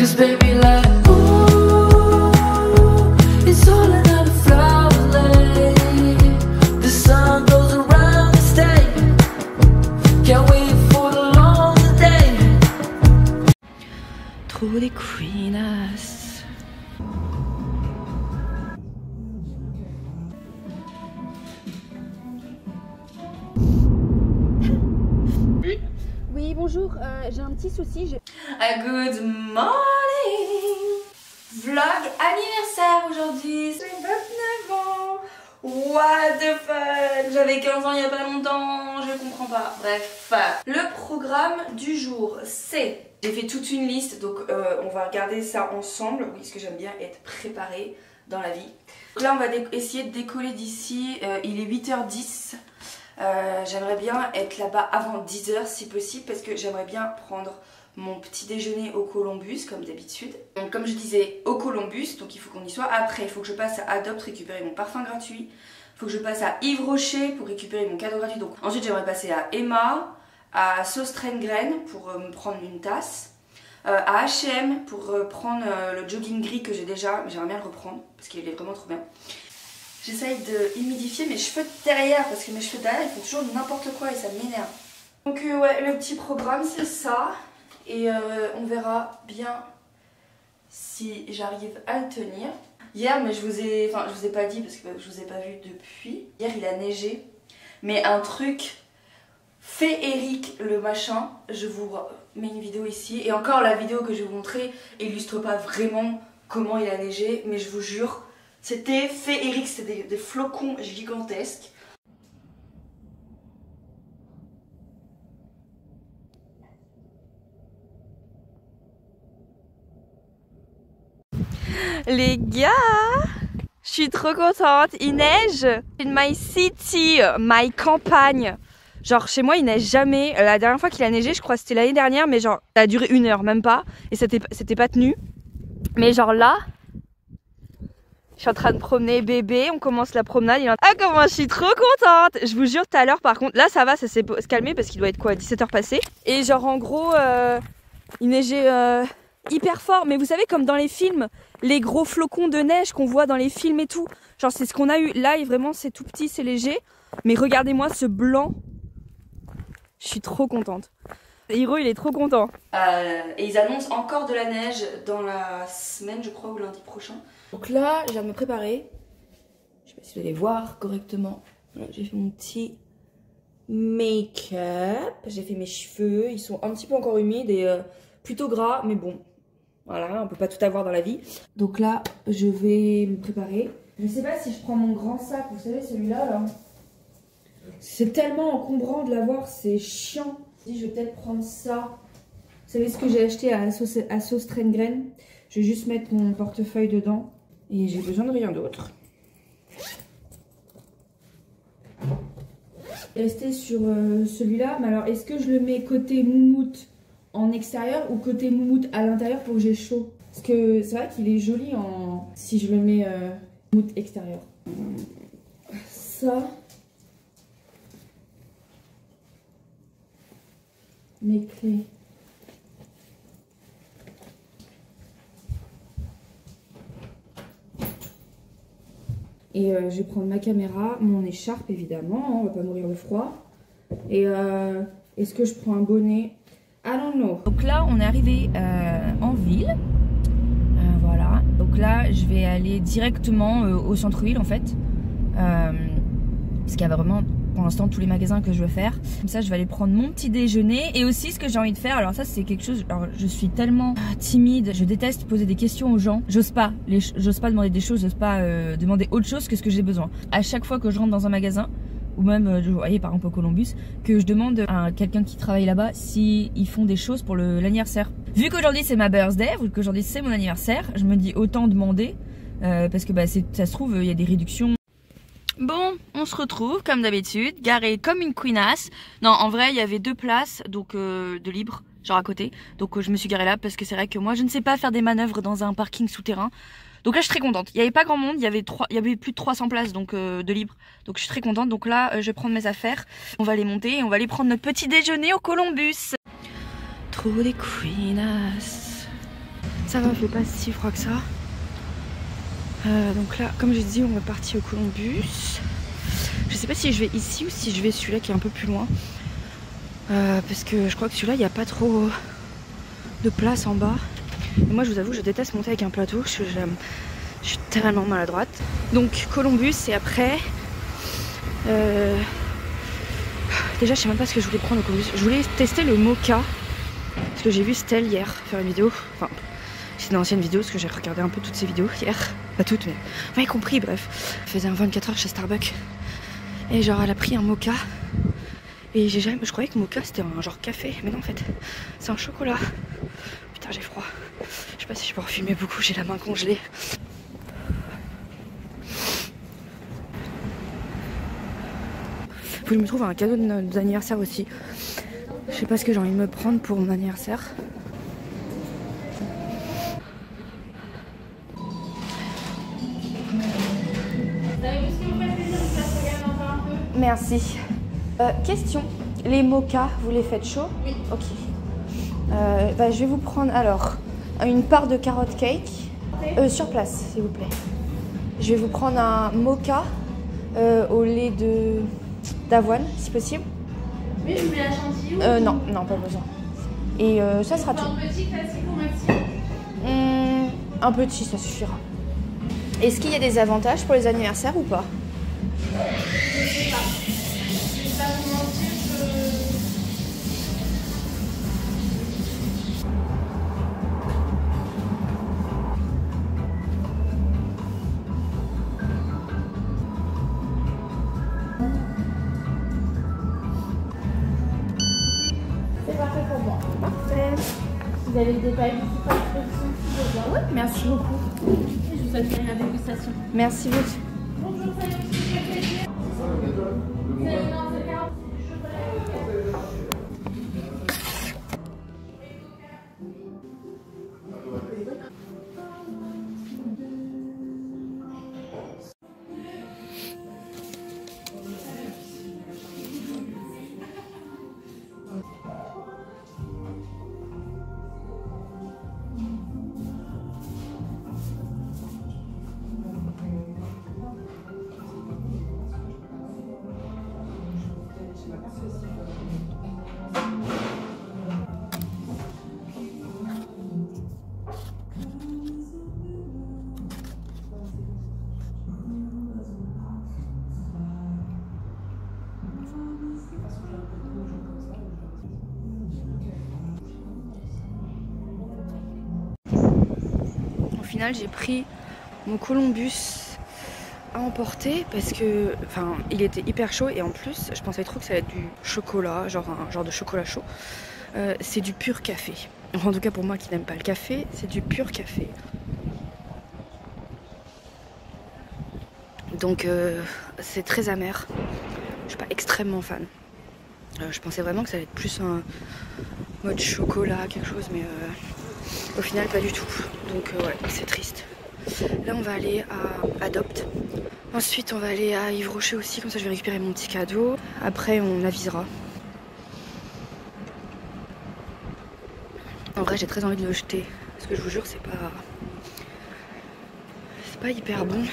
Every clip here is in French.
Baby It's all flower The sun goes around the for the long day Trop des. Oui, bonjour, euh, j'ai un petit souci. Anniversaire aujourd'hui, j'ai 29 ans What the fuck? J'avais 15 ans il y a pas longtemps, je comprends pas. Bref, le programme du jour c'est... J'ai fait toute une liste, donc euh, on va regarder ça ensemble. Oui, parce que j'aime bien être préparée dans la vie. Là, on va essayer de décoller d'ici. Euh, il est 8h10. Euh, j'aimerais bien être là-bas avant 10h si possible, parce que j'aimerais bien prendre mon petit déjeuner au Columbus comme d'habitude. Donc comme je disais au Columbus, donc il faut qu'on y soit. Après il faut que je passe à Adopt récupérer mon parfum gratuit. Il faut que je passe à Yves Rocher pour récupérer mon cadeau gratuit. Donc ensuite j'aimerais passer à Emma, à Graine pour euh, me prendre une tasse. euh, à H&M pour euh, prendre le jogging gris que j'ai déjà, mais j'aimerais bien le reprendre parce qu'il est vraiment trop bien. J'essaye de humidifier mes cheveux derrière parce que mes cheveux derrière ils font toujours n'importe quoi et ça m'énerve. Donc ouais, le petit programme c'est ça. Et euh, on verra bien si j'arrive à le tenir. Hier, mais je vous ai, enfin je vous ai pas dit parce que je vous ai pas vu depuis. Hier il a neigé, mais un truc féerique le machin. Je vous mets une vidéo ici et encore la vidéo que je vais vous montrer illustre pas vraiment comment il a neigé, mais je vous jure c'était féerique, c'était des flocons gigantesques. Les gars, je suis trop contente. Il neige. In my city, my campagne. Genre chez moi il neige jamais. La dernière fois qu'il a neigé, je crois c'était l'année dernière, mais genre ça a duré une heure, même pas. Et c'était pas tenu. Mais genre là, je suis en train de promener bébé, on commence la promenade. Il en- Ah comment je suis trop contente Je vous jure tout à l'heure par contre, là ça va, ça s'est se calmer parce qu'il doit être quoi 17h passé. Et genre en gros, euh, il neigeait euh, hyper fort. Mais vous savez comme dans les films, les gros flocons de neige qu'on voit dans les films et tout. Genre c'est ce qu'on a eu. Là et vraiment c'est tout petit, c'est léger. Mais regardez-moi ce blanc. Je suis trop contente. Hiro il est trop content. Euh, et ils annoncent encore de la neige dans la semaine je crois ou lundi prochain. Donc là, je viens de me préparer. Je sais pas si vous allez voir correctement. J'ai fait mon petit make-up. J'ai fait mes cheveux. Ils sont un petit peu encore humides et euh, plutôt gras, mais bon. Voilà, on peut pas tout avoir dans la vie. Donc là, je vais me préparer. Je sais pas si je prends mon grand sac, vous savez celui-là là. C'est tellement encombrant de l'avoir, c'est chiant. Je vais peut-être prendre ça. Vous savez ce que j'ai acheté à Sauce, à Je vais juste mettre mon portefeuille dedans. Et j'ai besoin de rien d'autre. Rester sur euh, celui-là. Mais alors, est-ce que je le mets côté moumoute? En extérieur ou côté moumoute à l'intérieur pour que j'ai chaud Parce que c'est vrai qu'il est joli en si je le mets euh, moumoute extérieur. Ça. Mes clés. Et euh, je vais prendre ma caméra, mon écharpe évidemment, hein, on va pas mourir de froid. Et euh, est-ce que je prends un bonnet? Know. Donc là, on est arrivé euh, en ville. Euh, voilà. Donc là, je vais aller directement euh, au centre-ville en fait. Parce qu'il y a vraiment pour l'instant tous les magasins que je veux faire. Comme ça, je vais aller prendre mon petit déjeuner. Et aussi, ce que j'ai envie de faire, alors ça, c'est quelque chose. Alors, je suis tellement timide, je déteste poser des questions aux gens. J'ose pas, j'ose pas demander des choses, j'ose pas demander autre chose que ce que j'ai besoin. À chaque fois que je rentre dans un magasin, ou même, euh, vous voyez, par exemple au Columbus, que je demande à quelqu'un qui travaille là-bas si ils font des choses pour l'anniversaire. Vu qu'aujourd'hui c'est ma birthday, vu qu'aujourd'hui c'est mon anniversaire, je me dis autant demander euh, parce que bah, ça se trouve il y a des réductions. Bon, on se retrouve comme d'habitude, garé comme une queenasse. Non, en vrai, il y avait deux places donc euh, de libre, genre à côté. Donc euh, je me suis garée là parce que c'est vrai que moi je ne sais pas faire des manœuvres dans un parking souterrain. Donc là je suis très contente. Il y avait pas grand monde, il y avait il plus de 300 places donc euh, de libre. Donc je suis très contente. Donc là euh, je vais prendre mes affaires, on va les monter et on va aller prendre notre petit déjeuner au Columbus. Trop des queenass. Ça va, fait pas si froid que ça. Euh, donc là, comme j'ai dit, on est parti au Columbus. Je sais pas si je vais ici ou si je vais celui-là qui est un peu plus loin. Parce que je crois que celui-là, il n'y a pas trop de place en bas. Et moi, je vous avoue, je déteste monter avec un plateau. Je, suis tellement maladroite. Donc Columbus et après. euh, Déjà, je sais même pas ce que je voulais prendre au Columbus. Je voulais tester le mocha. Parce que j'ai vu Stell hier faire une vidéo. Enfin, c'est une ancienne vidéo parce que j'ai regardé un peu toutes ses vidéos hier. Pas toutes, mais vous m'avez compris, bref. Elle faisait un 24 heures chez Starbucks. Et genre, elle a pris un mocha. Et j'ai jamais. Je croyais que mocha c'était un genre café. Mais non, en fait, c'est un chocolat. Putain, j'ai froid. Je sais pas si je peux refumer beaucoup, j'ai la main congelée. Faut que je me trouve un cadeau de- d'anniversaire aussi. Je sais pas ce que j'ai envie de me prendre pour mon anniversaire. Merci. Euh, question. Les mochas, vous les faites chaud? Oui. Ok. Euh, bah, je vais vous prendre alors une part de carotte cake. Euh, sur place, s'il vous plaît. Je vais vous prendre un mocha euh, au lait de d'avoine, si possible. Oui, je mets la chantilly. Euh, non, non, pas besoin. Et ça sera tout. Un petit classique ou maxi Hum, un petit, ça suffira. Est-ce qu'il y a des avantages pour les anniversaires ou pas? Je sais pas. Avez des pailles. Oui, merci beaucoup. Je vous souhaite une agréable dégustation. Merci beaucoup. J'ai pris mon Columbus à emporter parce que, enfin, il était hyper chaud et en plus, je pensais trop que ça allait être du chocolat, genre un genre de chocolat chaud. Euh, c'est du pur café. En tout cas, pour moi qui n'aime pas le café, c'est du pur café. Donc, euh, c'est très amer. Je suis pas extrêmement fan. Euh, je pensais vraiment que ça allait être plus un mode chocolat, quelque chose, mais au final, pas du tout. Donc, euh, ouais, c'est triste. Là, on va aller à Adopt. Ensuite, on va aller à Yves Rocher aussi, comme ça je vais récupérer mon petit cadeau. Après, on avisera. En vrai, j'ai très envie de le jeter. Parce que je vous jure, c'est pas. C'est pas hyper bon.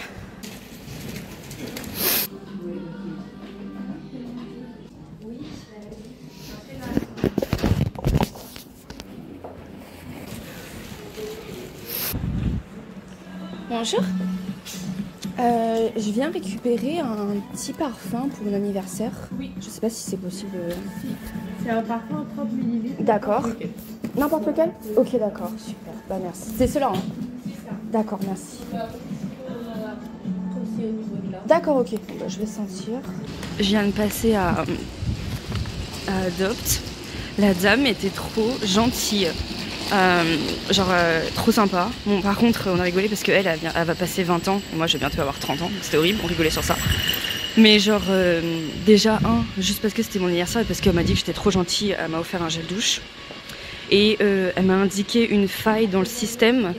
Bonjour. Euh, je viens récupérer un petit parfum pour mon anniversaire. Oui. Je sais pas si c'est possible. euh. C'est un parfum 30 ml. D'accord. N'importe lequel Ok, d'accord, super. Bah merci. C'est cela, hein D'accord, merci. Là. D'accord, ok. Bah, je vais sentir. Je viens de passer à, à Adopt. La dame était trop gentille. Euh, genre euh, trop sympa. Bon, par contre, on a rigolé parce qu'elle, elle, va passer 20 ans. Et moi, je vais bientôt avoir 30 ans. C'était horrible, on rigolait sur ça. Mais genre, euh, déjà, un, juste parce que c'était mon anniversaire et parce qu'elle m'a dit que j'étais trop gentille, elle m'a offert un gel douche. Et elle m'a indiqué une faille dans le système.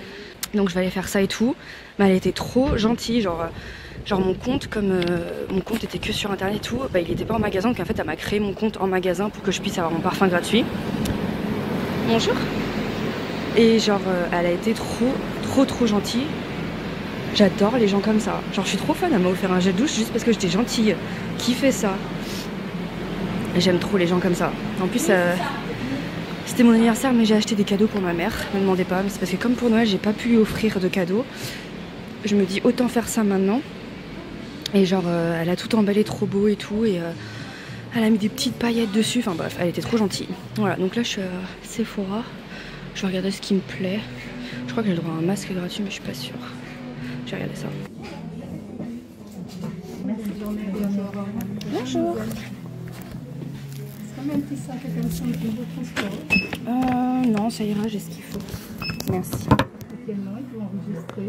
Donc je vais aller faire ça et tout. Mais elle était trop gentille. Genre, genre mon compte, comme mon compte était que sur internet et tout, bah, il n'était pas en magasin. Donc en fait, elle m'a créé mon compte en magasin pour que je puisse avoir mon parfum gratuit. Bonjour. Et genre, euh, elle a été trop, trop, trop gentille. J'adore les gens comme ça. Genre, je suis trop fan. Elle m'a offert un gel douche juste parce que j'étais gentille. Qui fait ça? J'aime trop les gens comme ça. En plus, euh, c'était mon anniversaire, mais j'ai acheté des cadeaux pour ma mère. Ne me demandez pas, mais c'est parce que comme pour Noël, j'ai pas pu lui offrir de cadeaux. Je me dis autant faire ça maintenant. Et genre, euh, elle a tout emballé trop beau et tout. Et elle a mis des petites paillettes dessus. Enfin bref, elle était trop gentille. Voilà, donc là, je suis Sephora. Je vais regarder ce qui me plaît. Je crois que j'ai le droit à un masque gratuit, mais je suis pas sûre. Je vais regarder ça. Bonjour. Euh, non, ça ira, j'ai ce qu'il faut. Merci.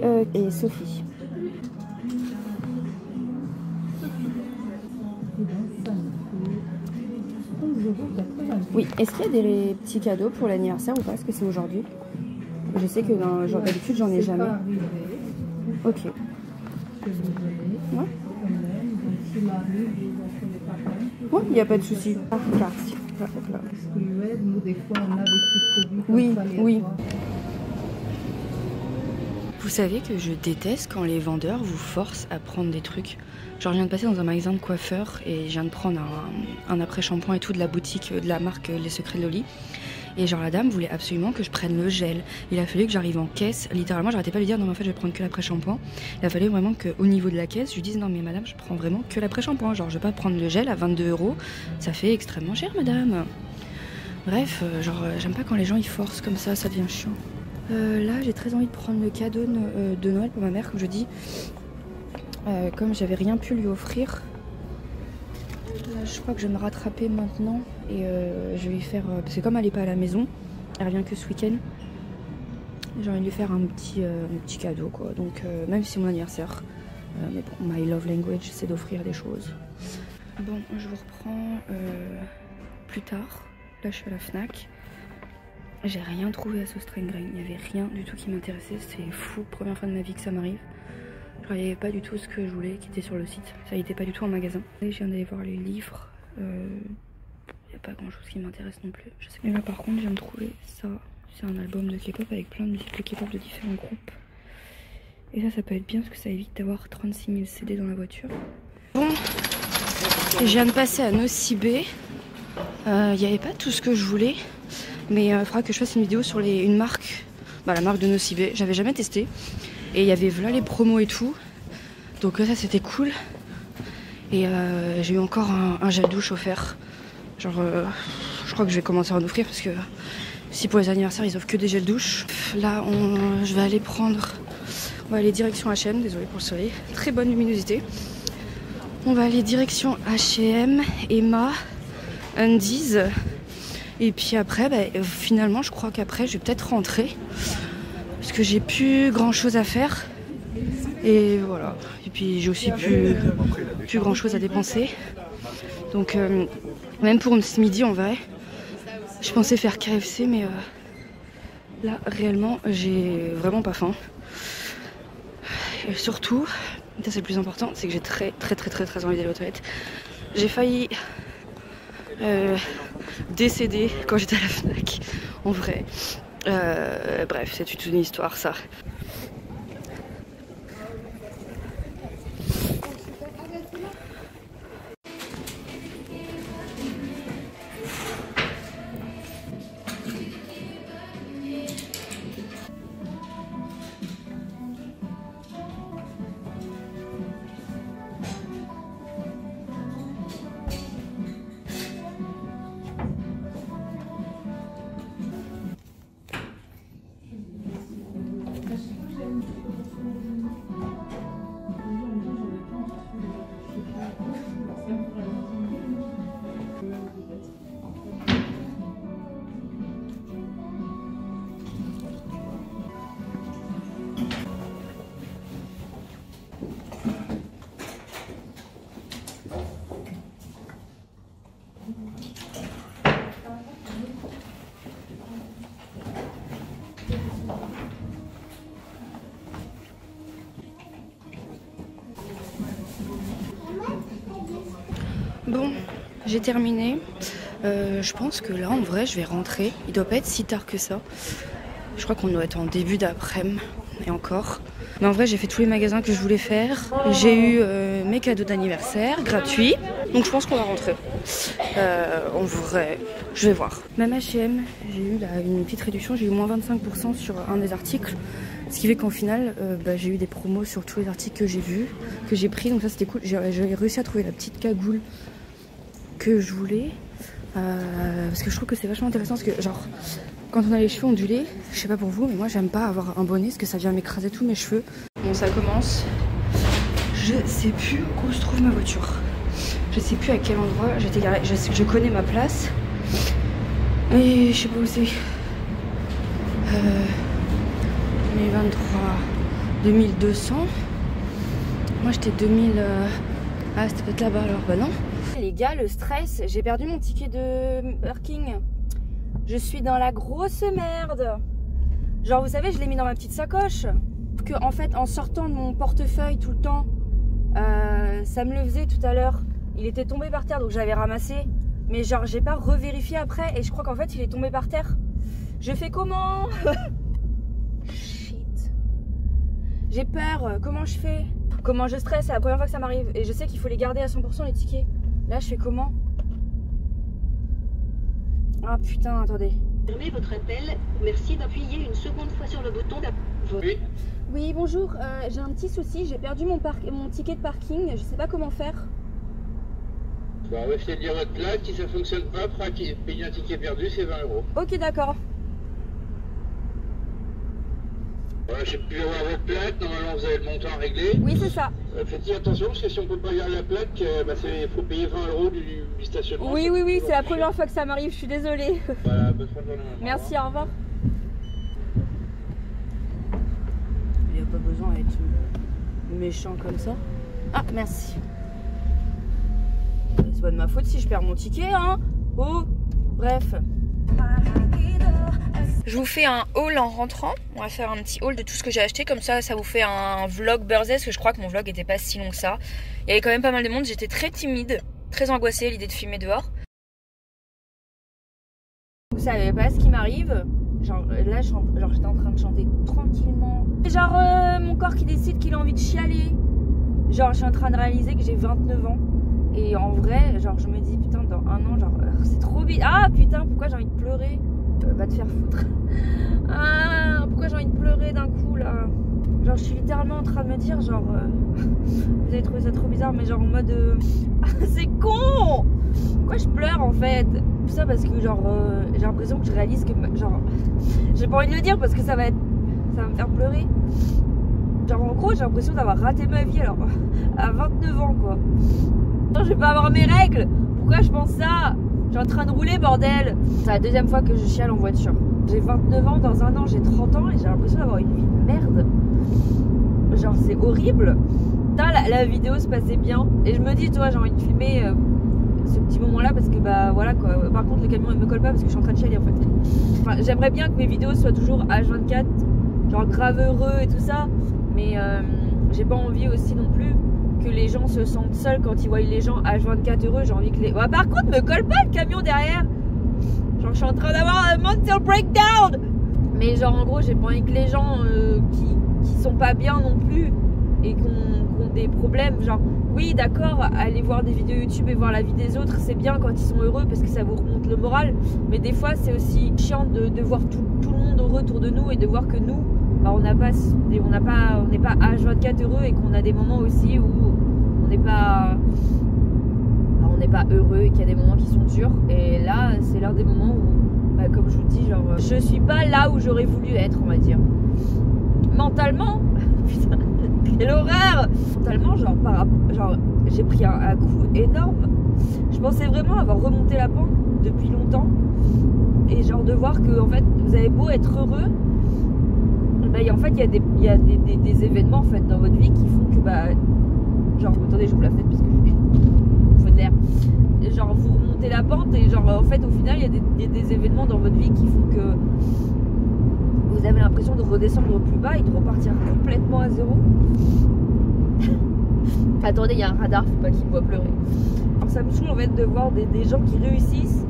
Euh, et Sophie. Oui, est-ce qu'il y a des petits cadeaux pour l'anniversaire ou pas? Est-ce que c'est aujourd'hui? Je sais que d'habitude j'en ai jamais. Ok. Ouais. Ouais, il n'y a pas de souci. Ah, carte. Ouais, hop là. Vous savez que je déteste quand les vendeurs vous forcent à prendre des trucs. Genre, je viens de passer dans un magasin de coiffeur et je viens de prendre un, un après-shampoing et tout de la boutique euh, de la marque euh, Les Secrets de Loli. Et genre, la dame voulait absolument que je prenne le gel. Il a fallu que j'arrive en caisse. Littéralement, j'arrêtais pas de lui dire non, mais en fait, je vais prendre que l'après-shampoing. Il a fallu vraiment qu'au niveau de la caisse, je lui dise non, mais madame, je prends vraiment que l'après-shampoing. Genre, je vais pas prendre le gel à 22 euros. Ça fait extrêmement cher, madame. Bref, euh, genre, j'aime pas quand les gens ils forcent comme ça, ça devient chiant. Euh, là, j'ai très envie de prendre le cadeau de, euh, Noël pour ma mère, comme je dis. Euh, comme j'avais rien pu lui offrir. Je crois que je vais me rattraper maintenant et je vais lui faire. parce que comme elle est pas à la maison, elle revient que ce week-end. J'ai envie de lui faire un petit, un petit cadeau, quoi. Donc, même si c'est mon anniversaire. Mais bon, my love language, c'est d'offrir des choses. Bon, je vous reprends plus tard. Là, je suis à la Fnac. J'ai rien trouvé à ce string grain. Il n'y avait rien du tout qui m'intéressait. C'est fou. Première fois de ma vie que ça m'arrive. Il n'y avait pas du tout ce que je voulais qui était sur le site. Ça n'était pas du tout en magasin. Je viens d'aller voir les livres. Euh, Il n'y a pas grand chose qui m'intéresse non plus. Je sais. Et là, par contre, je viens de trouver ça. C'est un album de K-pop avec plein de musiques de K-pop de différents groupes. Et ça, ça peut être bien parce que ça évite d'avoir 36 000 CD dans la voiture. Bon, je viens de passer à Nocibé. Euh, Il n'y avait pas tout ce que je voulais. Mais il faudra que je fasse une vidéo sur une marque, bah, la marque de Nocibé. J'avais jamais testé. Et il y avait voilà les promos et tout. Donc euh, ça c'était cool. Et euh, j'ai eu encore un, gel douche offert. Genre, euh, je crois que je vais commencer à en offrir parce que si pour les anniversaires ils offrent que des gels douche. Là, je vais aller prendre. On va aller direction HM, désolé pour le soleil. Très bonne luminosité. On va aller direction HM, Emma, Undies. Et puis après, bah, finalement, je crois qu'après, je vais peut-être rentrer. Parce que j'ai plus grand chose à faire. Et voilà. Et puis j'ai aussi plus, plus grand chose à dépenser. Donc, euh, même pour ce midi, en vrai, je pensais faire KFC, mais euh, là, réellement, j'ai vraiment pas faim. Et surtout, ça c'est le plus important, c'est que j'ai très, très, très, très, très envie d'aller aux toilettes. J'ai failli euh, décédé quand j'étais à la FNAC, en vrai. Euh, bref, c'est toute une histoire ça. Bon, j'ai terminé. Euh, je pense que là, en vrai, je vais rentrer. Il doit pas être si tard que ça. Je crois qu'on doit être en début d'après-midi et encore. Mais en vrai, j'ai fait tous les magasins que je voulais faire. J'ai eu euh, mes cadeaux d'anniversaire gratuits. Donc je pense qu'on va rentrer. Euh, en vrai, je vais voir. Même H&M, j'ai eu une petite réduction. J'ai eu moins 25% sur un des articles. Ce qui fait qu'en final, euh, bah, j'ai eu des promos sur tous les articles que j'ai vus, que j'ai pris. Donc ça, c'était cool. J'ai réussi à trouver la petite cagoule que je voulais. Parce que je trouve que c'est vachement intéressant. Parce que, genre, quand on a les cheveux ondulés, je sais pas pour vous, mais moi, j'aime pas avoir un bonnet parce que ça vient m'écraser tous mes cheveux. Bon, ça commence. Je sais plus où se trouve ma voiture. Je sais plus à quel endroit j'étais garée. Je, sais- je connais ma place. Mais je sais pas où c'est. Euh, 2023, 2200. Moi j'étais 2000. euh, Ah, c'était peut-être là-bas alors. Bah non. Les gars, le stress, j'ai perdu mon ticket de parking. Je suis dans la grosse merde. Genre, vous savez, je l'ai mis dans ma petite sacoche. Que en fait, en sortant de mon portefeuille tout le temps, euh, ça me le faisait tout à l'heure. Il était tombé par terre, donc j'avais ramassé. Mais genre, j'ai pas revérifié après et je crois qu'en fait, il est tombé par terre. Je fais comment? Shit. J'ai peur. Comment je fais? Comment je stresse? C'est la première fois que ça m'arrive. Et je sais qu'il faut les garder à 100% les tickets. Là, je fais comment? Ah putain, attendez. Fermez votre appel. Merci d'appuyer une seconde fois sur le bouton d'app- Votre- Oui, bonjour, euh, j'ai un petit souci, j'ai perdu mon, par- mon ticket de parking, je sais pas comment faire. Bah ouais, je dire votre plaque, si ça fonctionne pas, payer un ticket perdu, c'est 20 euros. Ok, d'accord. Voilà, j'ai pu avoir votre plaque, normalement vous avez le montant réglé. Oui, c'est ça. Euh, Faites-y attention, parce que si on peut pas garder la plaque, euh, bah, il faut payer 20 euros du, du stationnement. Oui, oui, oui, c'est la première fois que ça m'arrive, je suis désolée. Voilà, bonne fin de journée. Au Merci, au revoir. Il n'y a pas besoin d'être méchant comme ça. Ah, merci. C'est pas de ma faute si je perds mon ticket, hein. Oh, bref. Je vous fais un haul en rentrant. On va faire un petit haul de tout ce que j'ai acheté. Comme ça, ça vous fait un vlog Birthday. Parce que je crois que mon vlog était pas si long que ça. Il y avait quand même pas mal de monde. J'étais très timide, très angoissée à l'idée de filmer dehors. Vous savez pas ce qui m'arrive Genre là, chante- genre, j'étais en train de chanter tranquillement. Genre euh, mon corps qui décide qu'il a envie de chialer. Genre je suis en train de réaliser que j'ai 29 ans. Et en vrai, genre je me dis putain dans un an, genre euh, c'est trop vite. Ah putain, pourquoi j'ai envie de pleurer? Euh, Va te faire foutre. Ah pourquoi j'ai envie de pleurer d'un coup là? Genre je suis littéralement en train de me dire genre euh, vous avez trouvé ça trop bizarre mais genre en mode euh, Ah, c'est con Pourquoi je pleure en fait? Tout ça parce que genre euh, j'ai l'impression que je réalise que genre j'ai pas envie de le dire parce que ça va être ça va me faire pleurer. Genre en gros j'ai l'impression d'avoir raté ma vie alors à 29 ans quoi. Attends, je vais pas avoir mes règles. Pourquoi je pense ça? Je suis en train de rouler bordel. C'est la deuxième fois que je chiale en voiture. J'ai 29 ans, dans un an j'ai 30 ans et j'ai l'impression d'avoir une vie de merde. Genre c'est horrible. Putain la, vidéo se passait bien et je me dis toi j'ai envie de filmer euh, ce petit moment là parce que bah voilà quoi. Par contre le camion il me colle pas parce que je suis en train de chialer en fait. Enfin, j'aimerais bien que mes vidéos soient toujours H24, genre grave heureux et tout ça, mais euh, j'ai pas envie aussi non plus que les gens se sentent seuls quand ils voient les gens H24 heureux. J'ai envie que les. Ouais, par contre, me colle pas le camion derrière. Genre, je suis en train d'avoir un mental breakdown. Mais genre, en gros, j'ai pas envie que les gens euh, qui, qui sont pas bien non plus et qui ont, qui ont des problèmes, genre, oui, d'accord, aller voir des vidéos YouTube et voir la vie des autres, c'est bien quand ils sont heureux parce que ça vous remonte le moral. Mais des fois, c'est aussi chiant de, de voir tout, tout le monde heureux autour de nous et de voir que nous, bah, on n'a pas, on n'a pas, on n'est pas H24 heureux et qu'on a des moments aussi où on n'est pas, bah, on n'est pas heureux et qu'il y a des moments qui sont durs. Et là, c'est l'un des moments où, bah, comme je vous dis, genre, je suis pas là où j'aurais voulu être, on va dire. Mentalement, putain, quelle horreur Mentalement, genre, par, genre, j'ai pris un, un coup énorme. Je pensais vraiment avoir remonté la pente depuis longtemps. Et genre de voir que en fait vous avez beau être heureux, bah, en fait il y a, des, y a des, des- événements en fait dans votre vie qui font que bah genre attendez j'ouvre la fenêtre parce que je faut de l'air. Genre vous remontez la pente et genre en fait au final il y a des événements dans votre vie qui font que vous avez l'impression de redescendre plus bas et de repartir complètement à zéro. Attendez, il y a un radar, faut pas qu'il me voit pleurer. Alors, ça me saoule en fait de voir des, des gens qui réussissent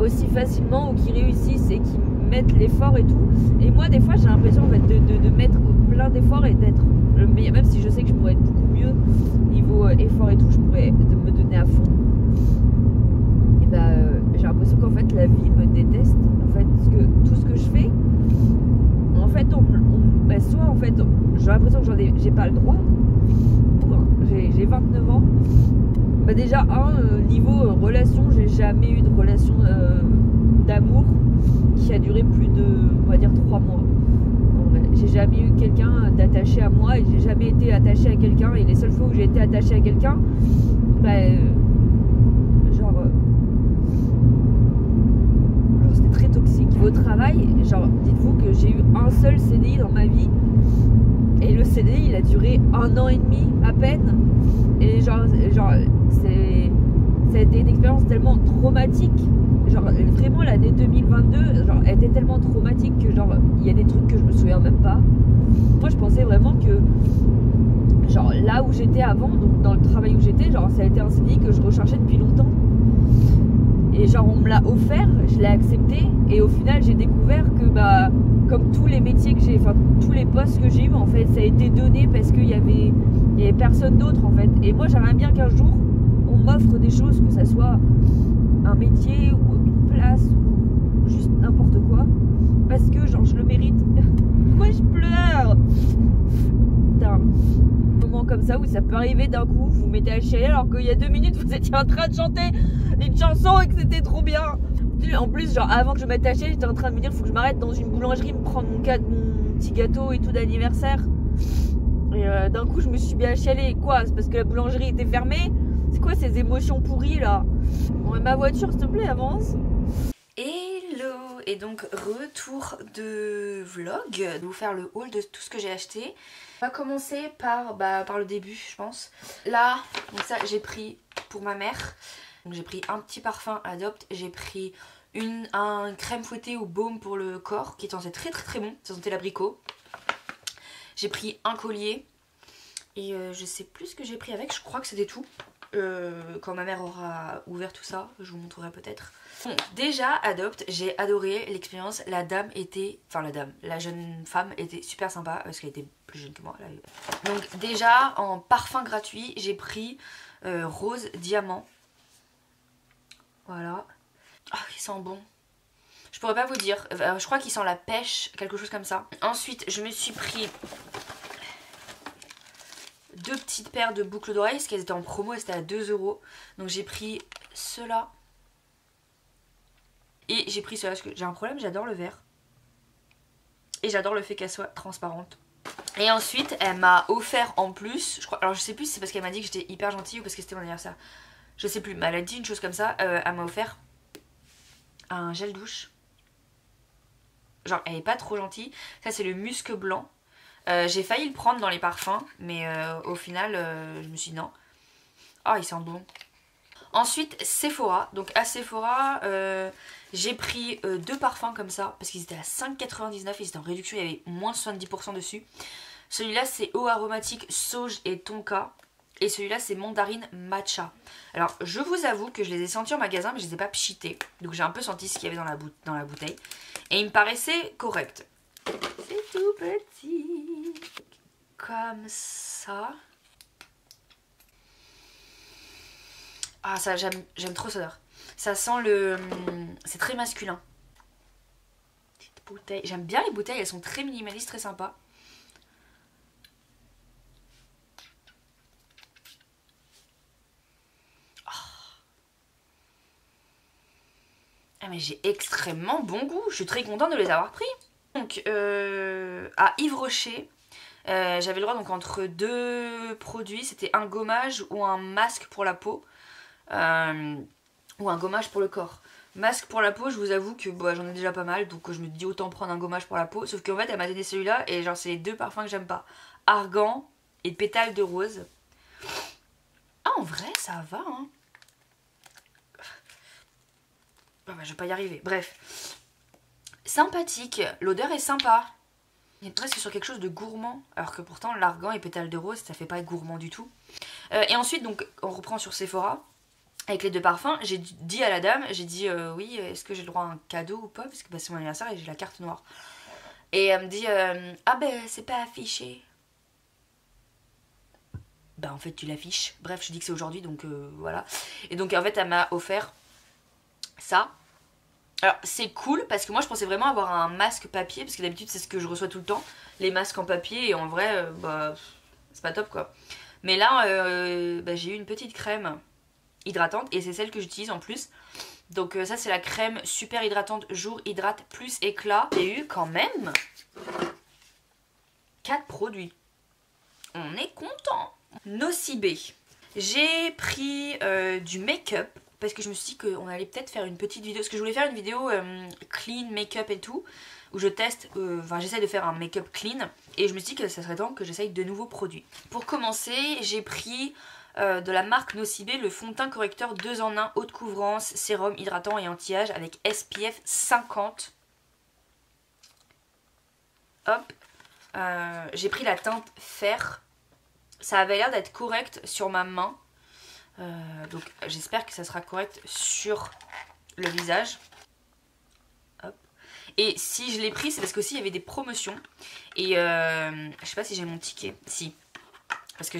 aussi facilement ou qui réussissent et qui mettre l'effort et tout. Et moi, des fois, j'ai l'impression en fait, de, de- mettre plein d'efforts et d'être le meilleur. Même si je sais que je pourrais être beaucoup mieux niveau euh, effort et tout, je pourrais me donner à fond. Et bah, euh, j'ai l'impression qu'en fait, la vie me déteste. En fait, parce que tout ce que je fais, en fait, on, on- bah, soit en fait, j'ai l'impression que j'en ai, j'ai pas le droit. Hein, J'ai j'ai 29 ans. Bah déjà, un, euh, niveau relation, j'ai jamais eu de relation d'amour qui a duré plus de, on va dire, 3 mois. J'ai jamais eu quelqu'un d'attaché à moi et j'ai jamais été attachée à quelqu'un. Et les seules fois où j'ai été attachée à quelqu'un, euh, genre, euh, genre c'était très toxique. Au travail, genre, dites-vous que j'ai eu un seul CDI dans ma vie. Et le CDI, il a duré un an et demi à peine. Et genre, genre c'est, ça a été une expérience tellement traumatique. Genre, vraiment, l'année 2022, genre, elle était tellement traumatique que, genre, il y a des trucs que je me souviens même pas. Moi, je pensais vraiment que, genre, là où j'étais avant, donc dans le travail où j'étais, genre, ça a été un CDI que je recherchais depuis longtemps. Et genre, on me l'a offert, je l'ai accepté. Et au final, j'ai découvert que, bah, comme tous les métiers que j'ai, enfin, tous les postes que j'ai eu, en fait, ça a été donné parce qu'il y avait n'y avait personne d'autre en fait. Et moi j'aimerais bien qu'un jour on m'offre des choses, que ça soit un métier ou une place ou juste n'importe quoi. Parce que genre je le mérite. Pourquoi je pleure? Putain. Moment comme ça où ça peut arriver d'un coup, vous vous mettez à chialer alors qu'il y a deux minutes vous étiez en train de chanter une chanson et que c'était trop bien. En plus, genre avant que je chialer, j'étais en train de me dire faut que je m'arrête dans une boulangerie, me prendre mon, ca- mon petit gâteau et tout d'anniversaire. Et euh, d'un coup, je me suis bien chialée. Quoi? C'est parce que la boulangerie était fermée? C'est quoi ces émotions pourries là? Bon, ma voiture, s'il te plaît, avance. Hello Et donc, retour de vlog. Je vais vous faire le haul de tout ce que j'ai acheté. On va commencer par, bah, par le début, je pense. Là, donc ça, j'ai pris pour ma mère. Donc, j'ai pris un petit parfum Adopt. J'ai pris une, un crème fouettée ou baume pour le corps qui censé très très très bon. Ça sentait l'abricot. J'ai pris un collier et euh, je sais plus ce que j'ai pris avec, je crois que c'était tout. Euh, quand ma mère aura ouvert tout ça, je vous montrerai peut-être. Donc déjà, Adopt, j'ai adoré l'expérience. La dame était, enfin la dame, la jeune femme était super sympa parce qu'elle était plus jeune que moi. Donc déjà, en parfum gratuit, j'ai pris euh, Rose Diamant. Voilà. Ah, il sent bon. Je pourrais pas vous dire. Euh, je crois qu'il sent la pêche, quelque chose comme ça. Ensuite, je me suis pris deux petites paires de boucles d'oreilles parce qu'elles étaient en promo et c'était à 2 euros. Donc j'ai pris cela. Et j'ai pris cela parce que j'ai un problème, j'adore le vert. Et j'adore le fait qu'elle soit transparente. Et ensuite, elle m'a offert en plus, alors je sais plus si c'est parce qu'elle m'a dit que j'étais hyper gentille ou parce que c'était mon anniversaire. Je sais plus, mais elle a dit une chose comme ça. euh, elle m'a offert un gel douche. Genre, elle est pas trop gentille. Ça, c'est le musc blanc. Euh, j'ai failli le prendre dans les parfums, mais euh, au final, euh, je me suis dit non. Oh, il sent bon. Ensuite, Sephora. Donc à Sephora, j'ai pris deux parfums comme ça, parce qu'ils étaient à 5,99, ils étaient en réduction, il y avait moins de 70% dessus. Celui-là, c'est eau aromatique, sauge et tonka. Et celui-là, c'est mandarine matcha. Alors, je vous avoue que je les ai sentis en magasin, mais je les ai pas pchités. Donc j'ai un peu senti ce qu'il y avait dans la, dans la bouteille. Et il me paraissait correct. Petit. Comme ça. Ah, ça, j'aime j'aime trop cette odeur. Ça sent le. hum, C'est très masculin. Petite bouteille. J'aime bien les bouteilles, elles sont très minimalistes, très sympas. Ah mais j'ai extrêmement bon goût, je suis très contente de les avoir pris. Donc euh, à Yves Rocher, euh, j'avais le droit donc entre deux produits, c'était un gommage ou un masque pour la peau, euh, ou un gommage pour le corps. Masque pour la peau, je vous avoue que bah, j'en ai déjà pas mal, donc je me dis autant prendre un gommage pour la peau. Sauf qu'en fait elle m'a donné celui-là et genre c'est les deux parfums que j'aime pas. Argan et pétale de rose. Ah en vrai ça va hein. Ah bah, je vais pas y arriver. Bref. Sympathique. L'odeur est sympa. On est presque sur quelque chose de gourmand. Alors que pourtant, l'argan et pétale de rose, ça fait pas gourmand du tout. Euh, et ensuite, donc, on reprend sur Sephora. avec les deux parfums, j'ai dit à la dame, j'ai dit euh, oui, est-ce que j'ai le droit à un cadeau ou pas? Parce que bah, c'est mon anniversaire et j'ai la carte noire. Et elle me dit euh, ah ben c'est pas affiché. Bah en fait tu l'affiches. Bref, je dis que c'est aujourd'hui donc voilà. Et donc en fait elle m'a offert ça. Alors c'est cool parce que moi je pensais vraiment avoir un masque papier parce que d'habitude c'est ce que je reçois tout le temps, les masques en papier et en vrai euh, bah c'est pas top quoi. Mais là euh, bah, j'ai eu une petite crème hydratante et c'est celle que j'utilise en plus. Donc euh, ça c'est la crème super hydratante jour hydrate plus éclat. J'ai eu quand même 4 produits. On est content. Nocibé. J'ai pris du make-up parce que je me suis dit qu'on allait peut-être faire une petite vidéo. Parce que je voulais faire une vidéo euh, clean make-up et tout. Où je teste, euh, enfin j'essaie de faire un make-up clean. Et je me suis dit que ça serait temps que j'essaye de nouveaux produits. Pour commencer, j'ai pris euh, de la marque Nocibé le fond de teint correcteur 2 en 1 haute couvrance, sérum hydratant et anti-âge avec SPF 50. Hop. J'ai pris la teinte fer. Ça avait l'air d'être correct sur ma main. Euh, donc j'espère que ça sera correct sur le visage. Et si je l'ai pris, c'est parce qu'aussi il y avait des promotions. Et euh, je sais pas si j'ai mon ticket. Si. Parce que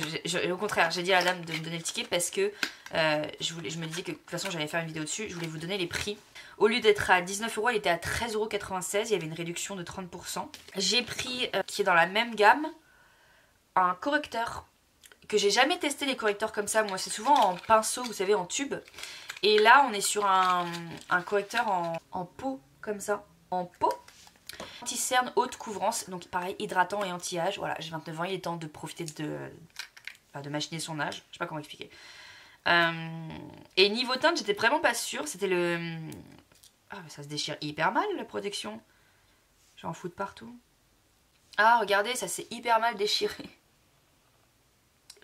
au contraire, j'ai dit à la dame de me donner le ticket parce que euh, je, me disais que de toute façon j'allais faire une vidéo dessus. Je voulais vous donner les prix. Au lieu d'être à 19 euros, il était à 13,96€. Il y avait une réduction de 30%. J'ai pris, qui est dans la même gamme, un correcteur que j'ai jamais testé les correcteurs comme ça. Moi, c'est souvent en pinceau, vous savez, en tube. Et là, on est sur un, correcteur en, en peau, comme ça. En peau. Anti-cerne haute couvrance, donc pareil, hydratant et anti-âge. Voilà, j'ai 29 ans, il est temps de profiter de, de machiner son âge. Je sais pas comment expliquer. Euh, et niveau teinte, j'étais vraiment pas sûre. C'était le. Ah, mais ça se déchire hyper mal la protection. J'en fous de partout. Ah, regardez, ça s'est hyper mal déchiré.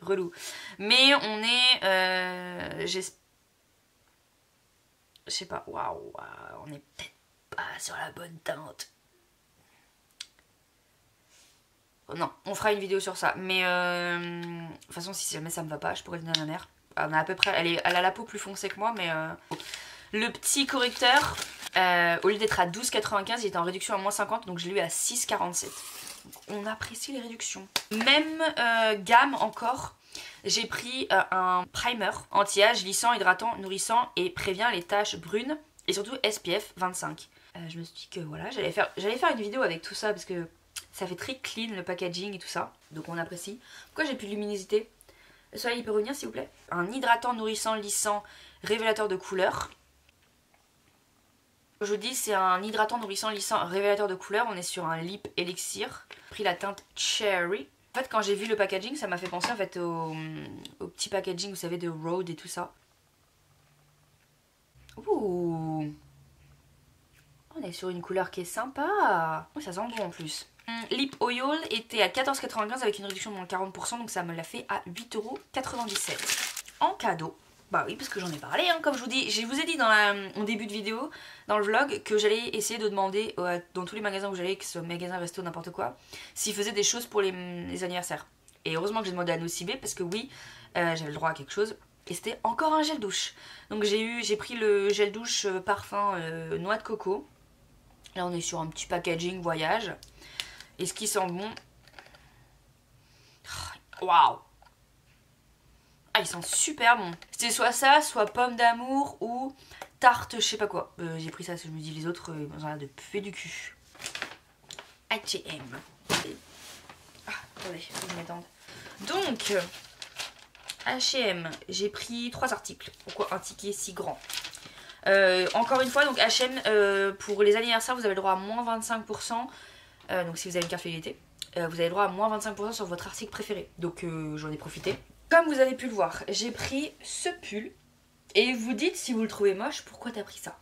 Relou. Mais on est. Euh, j'es- Je sais pas. Waouh, on est peut-être pas sur la bonne teinte. Non, on fera une vidéo sur ça. Mais euh, de toute façon, si jamais ça me va pas, je pourrais donner à ma mère. On a à peu près, elle, est, a la peau plus foncée que moi, mais euh, le petit correcteur, au lieu d'être à 12,95, il était en réduction à moins 50, donc je l'ai eu à 6,47. On apprécie les réductions. Même euh, gamme encore. J'ai pris euh, un primer anti-âge, lissant, hydratant, nourrissant et prévient les taches brunes et surtout SPF 25. Euh, je me suis dit que voilà, j'allais faire, j'allais faire une vidéo avec tout ça parce que ça fait très clean le packaging et tout ça. Donc on apprécie. Pourquoi j'ai plus de luminosité? Le soleil il peut revenir s'il vous plaît? Un hydratant, nourrissant, lissant, révélateur de couleur. Je vous dis, c'est un hydratant, nourrissant, lissant, révélateur de couleur. On est sur un lip elixir. Pris la teinte cherry. En fait, quand j'ai vu le packaging, ça m'a fait penser en fait au, petit packaging, vous savez, de Rode et tout ça. Ouh On est sur une couleur qui est sympa. Oh, ça sent bon en plus. Hum, Lip Oil était à 14,95 avec une réduction de moins 40%, donc ça me l'a fait à 8,97€. En cadeau. Bah oui, parce que j'en ai parlé, hein, comme je vous dis. Je vous ai dit dans la, mon début de vidéo, dans le vlog, que j'allais essayer de demander dans tous les magasins où j'allais, que ce soit magasin, resto, n'importe quoi, s'ils faisaient des choses pour les, anniversaires. Et heureusement que j'ai demandé à Nocibé, parce que oui, euh, j'avais le droit à quelque chose. Et c'était encore un gel douche. Donc j'ai eu, j'ai pris le gel douche euh, parfum euh, noix de coco. Là on est sur un petit packaging voyage. Et ce qui sent bon. Waouh Ah il sent super bon. C'était soit ça, soit pomme d'amour ou tarte je sais pas quoi. Euh, j'ai pris ça parce que je me dis les autres euh, ils ont l'air de puer du cul. H&M. Ah attendez, je m'étende. Donc H&M, j'ai pris trois articles. Pourquoi un ticket si grand? Euh, Encore une fois, donc H&M, pour les anniversaires, vous avez le droit à moins 25%. Euh, donc si vous avez une carte fidélité, vous avez le droit à moins 25% sur votre article préféré. Donc j'en ai profité. Comme vous avez pu le voir, j'ai pris ce pull. Et vous dites, si vous le trouvez moche, pourquoi t'as pris ça?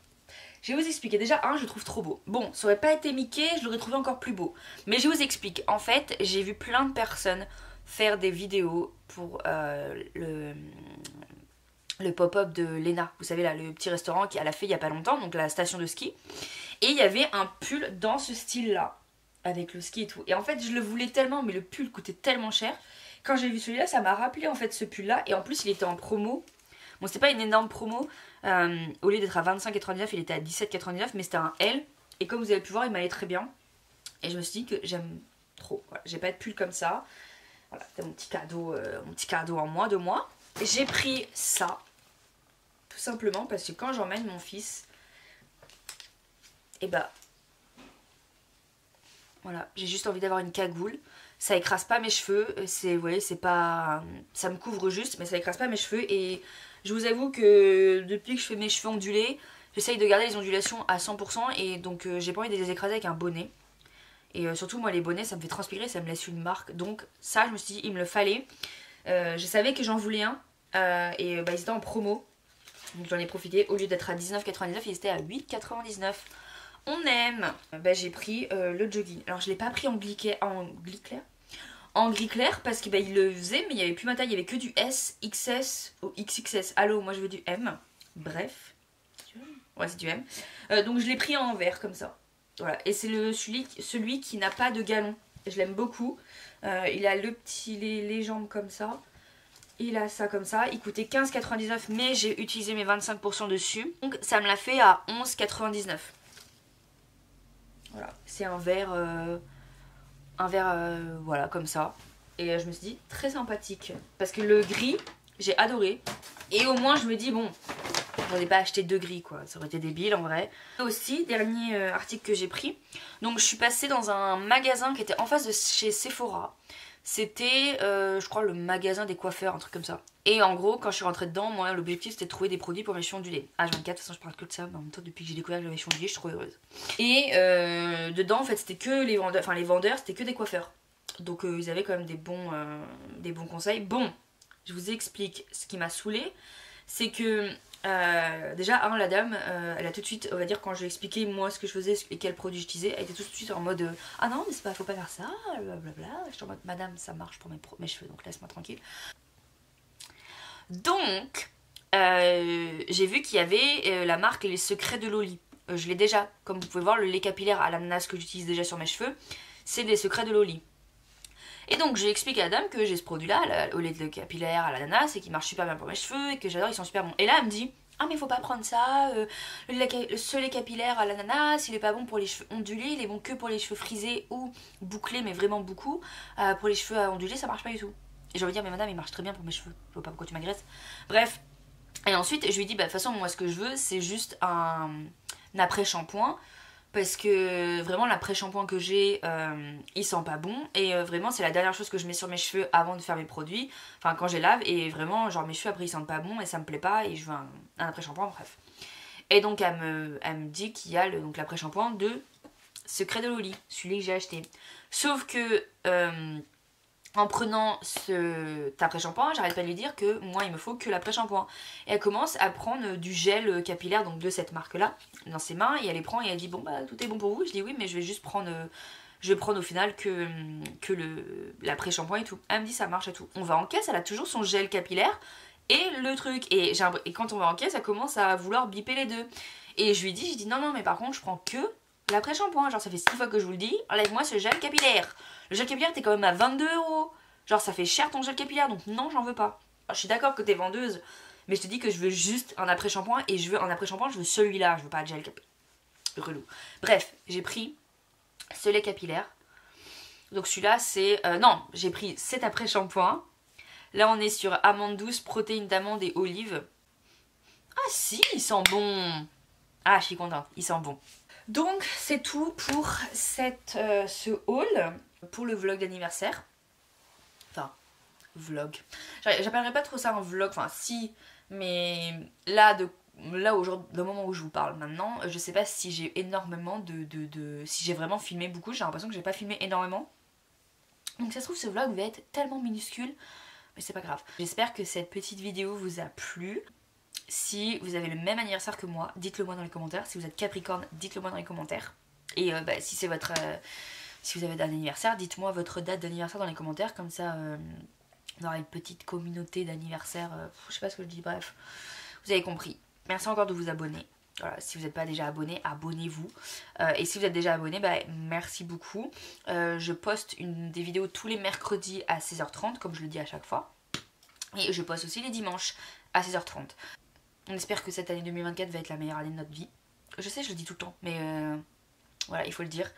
Je vais vous expliquer. Déjà, un, je le trouve trop beau. Bon, ça aurait pas été Mickey, je l'aurais trouvé encore plus beau. Mais je vous explique. En fait, j'ai vu plein de personnes faire des vidéos pour euh, le, le pop-up de Lena. Vous savez, là, le petit restaurant qu'elle a fait il y a pas longtemps, donc la station de ski. Et il y avait un pull dans ce style-là, avec le ski et tout. Et en fait, je le voulais tellement, mais le pull coûtait tellement cher. Quand j'ai vu celui-là, ça m'a rappelé en fait ce pull-là. Et en plus, il était en promo. Bon, c'était pas une énorme promo. Euh, au lieu d'être à 25,99, il était à 17,99, mais c'était un L. Et comme vous avez pu voir, il m'allait très bien. Et je me suis dit que j'aime trop. Voilà, j'ai pas de pull comme ça. Voilà, c'était mon petit cadeau, euh, mon petit cadeau en moi de moi. J'ai pris ça, tout simplement parce que quand j'emmène mon fils, et bah voilà, j'ai juste envie d'avoir une cagoule. Ça écrase pas mes cheveux, c'est, vous voyez, c'est pas, ça me couvre juste, mais ça écrase pas mes cheveux. Et je vous avoue que depuis que je fais mes cheveux ondulés, j'essaye de garder les ondulations à 100% et donc euh, j'ai pas envie de les écraser avec un bonnet. Et euh, surtout, moi, les bonnets, ça me fait transpirer, ça me laisse une marque. Donc, ça, je me suis dit, il me le fallait. Euh, je savais que j'en voulais un. euh, et bah, ils étaient en promo. Donc, j'en ai profité. Au lieu d'être à 19,99, ils étaient à 8,99. On aime. Bah, j'ai pris euh, le jogging. Alors, je l'ai pas pris en gris clair. En gris clair? Parce qu'il bah, le faisait, mais il n'y avait plus ma taille. Il y avait que du S, XS ou XXS. Allô, moi, je veux du M. Bref. Ouais, c'est du M. Euh, donc, je l'ai pris en vert comme ça. Voilà, et c'est celui qui n'a pas de galon. Je l'aime beaucoup. Euh, il a le petit, les, les jambes comme ça. Il a ça comme ça. Il coûtait 15,99 mais j'ai utilisé mes 25% dessus. Donc ça me l'a fait à 11,99. Voilà, c'est un verre, euh, un verre, euh, voilà, comme ça. Et euh, je me suis dit, très sympathique. Parce que le gris, j'ai adoré. Et au moins je me dis, bon, j'en ai pas acheté deux gris quoi, ça aurait été débile en vrai. Aussi, dernier article que j'ai pris, donc je suis passée dans un magasin qui était en face de chez Sephora. C'était, euh, je crois, le magasin des coiffeurs, un truc comme ça. Et en gros, quand je suis rentrée dedans, moi, l'objectif c'était de trouver des produits pour mes cheveux ondulés. H24, de toute façon, je parle que de ça, mais depuis que j'ai découvert que j'avais cheveux ondulés, je suis trop heureuse. Et euh, dedans, en fait, c'était que les vendeurs, enfin, les vendeurs, c'était que des coiffeurs. Donc, euh, ils avaient quand même des bons, des bons conseils. Bon, je vous explique ce qui m'a saoulée. C'est que euh, déjà, la dame, euh, elle a tout de suite, on va dire, quand je lui ai expliqué moi ce que je faisais et quel produit j'utilisais, elle était tout de suite en mode euh, Ah non, mais c'est pas, faut pas faire ça, blablabla. J'étais en mode Madame, ça marche pour mes, cheveux, donc laisse-moi tranquille. Donc, j'ai vu qu'il y avait la marque Les Secrets de Loli. Je l'ai déjà, comme vous pouvez voir, le lait capillaire à l'ananas que j'utilise déjà sur mes cheveux, c'est Les Secrets de Loli. Et donc j'ai expliqué à la dame que j'ai ce produit-là, la- au lait de capillaire à l'ananas, et qui marche super bien pour mes cheveux, et que j'adore, ils sont super bons. Et là elle me dit, ah mais faut pas prendre ça, euh, le, ce lait capillaire à l'ananas, il est pas bon pour les cheveux ondulés, il est bon que pour les cheveux frisés ou bouclés, mais vraiment beaucoup. Euh, pour les cheveux euh, ondulés, ça marche pas du tout. Et je lui dire, mais madame, il marche très bien pour mes cheveux, je vois pas pourquoi tu m'agresses. Bref. Et ensuite, je lui dis, bah de toute façon, moi ce que je veux, c'est juste un, un après-shampoing parce que vraiment l'après-shampoing que j'ai euh, il sent pas bon. Et euh, vraiment c'est la dernière chose que je mets sur mes cheveux avant de faire mes produits. Enfin quand je lave. Et vraiment genre mes cheveux après ils sentent pas bon et ça me plaît pas. Et je veux un, après-shampoing bref. Et donc elle me, dit qu'il y a l'après-shampoing de Secret de Loli celui que j'ai acheté. Sauf que euh, en prenant ce après-shampoing, j'arrête pas de lui dire que moi il me faut que l'après-shampoing. Et elle commence à prendre du gel capillaire donc de cette marque-là dans ses mains et elle les prend et elle dit bon bah tout est bon pour vous. Je dis oui mais je vais juste prendre euh, je vais prendre au final que, que le l'après-shampoing et tout. Elle me dit ça marche et tout. On va en caisse, elle a toujours son gel capillaire et le truc. Et, et quand on va en caisse, elle commence à vouloir biper les deux. Et je lui dis, je dis non non mais par contre je prends que l'après-shampoing. Genre ça fait 6 fois que je vous le dis, enlève-moi ce gel capillaire. Le gel capillaire t'es quand même à 22 euros. Genre ça fait cher ton gel capillaire donc non j'en veux pas. Je suis d'accord que t'es vendeuse, mais je te dis que je veux juste un après-shampoing et je veux un après-shampoing, je veux celui-là, je veux pas de gel capillaire. Relou. Bref, j'ai pris ce lait capillaire. Donc celui-là c'est... euh, non, j'ai pris cet après-shampoing. Là on est sur amande douce, protéines d'amande et olive. Ah si, il sent bon. Ah, je suis contente, il sent bon. Donc c'est tout pour cette, euh, ce haul, pour le vlog d'anniversaire. Enfin, vlog. J'a- J'appellerais pas trop ça un vlog, enfin si, mais là, de, là aujourd'hui, le moment où je vous parle maintenant, je sais pas si j'ai énormément de, de, de- Si j'ai vraiment filmé beaucoup, j'ai l'impression que j'ai pas filmé énormément. Donc ça se trouve ce vlog va être tellement minuscule, mais c'est pas grave. J'espère que cette petite vidéo vous a plu. Si vous avez le même anniversaire que moi, dites-le moi dans les commentaires. Si vous êtes Capricorne, dites-le moi dans les commentaires. Et euh, bah, si c'est votre... euh, si vous avez un anniversaire, dites-moi votre date d'anniversaire dans les commentaires. Comme ça, euh, on aura une petite communauté d'anniversaire. euh, je sais pas ce que je dis, bref. Vous avez compris. Merci encore de vous abonner. Voilà, si vous n'êtes pas déjà abonné, abonnez-vous. Et si vous êtes déjà abonné, bah, merci beaucoup. Je poste des vidéos tous les mercredis à 16h30, comme je le dis à chaque fois. Et je poste aussi les dimanches à 16h30. On espère que cette année 2024 va être la meilleure année de notre vie. Je sais, je le dis tout le temps, mais euh, voilà, il faut le dire.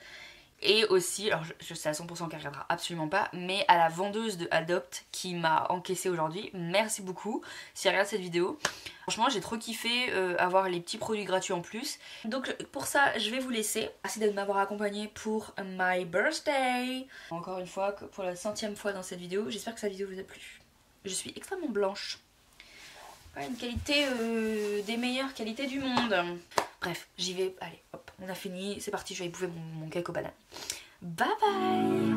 Et aussi, alors je, sais à 100% qu'elle regardera absolument pas, mais à la vendeuse de Adopt qui m'a encaissé aujourd'hui, merci beaucoup si elle regarde cette vidéo. Franchement, j'ai trop kiffé euh, avoir les petits produits gratuits en plus. Donc pour ça, je vais vous laisser. Merci de m'avoir accompagné pour my birthday. Encore une fois, pour la centième fois dans cette vidéo, j'espère que cette vidéo vous a plu. Je suis extrêmement blanche. Une qualité euh, des meilleures qualités du monde. Bref, j'y vais. Allez, hop, on a fini. C'est parti, je vais aller bouffer mon, mon cake. Bye bye